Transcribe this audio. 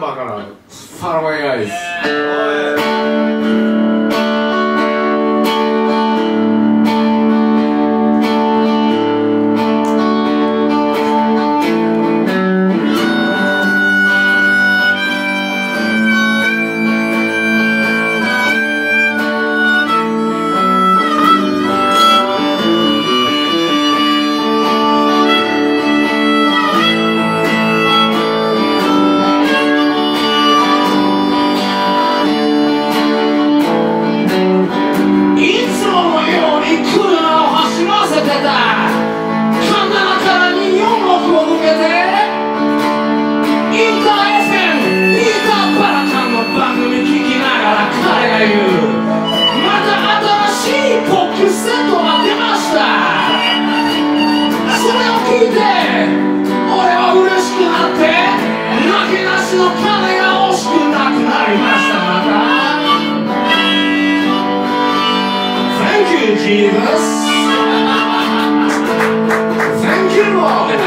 bakar abi. You, Jesus. Thank you, Lord.